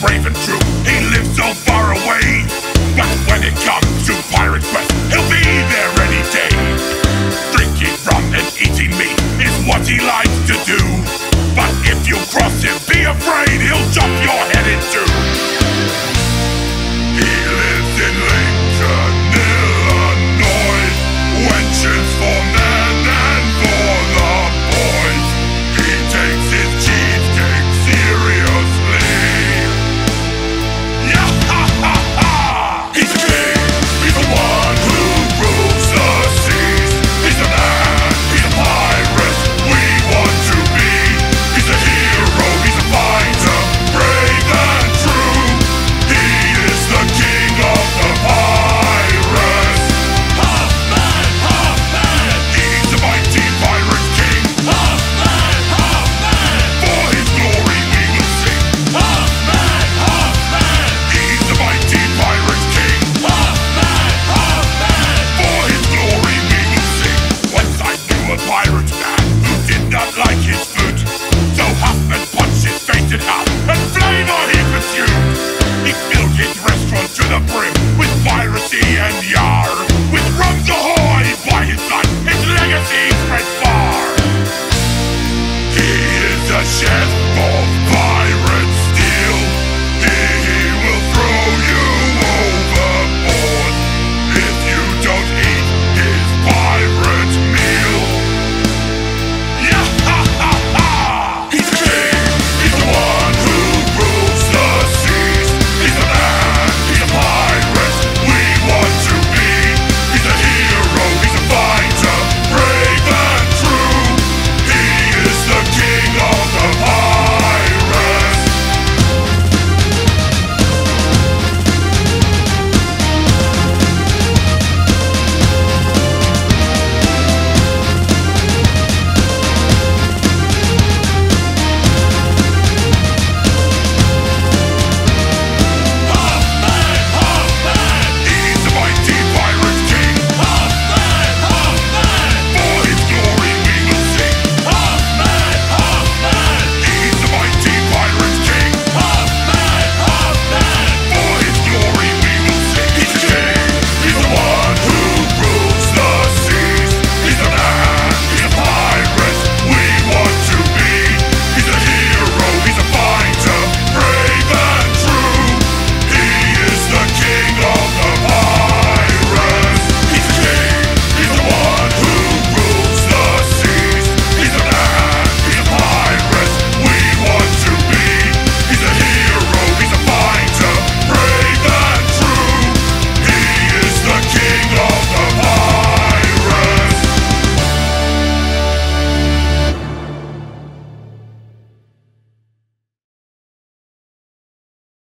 Brave and true. He lives so far away. But when it comes to pirates, the shit of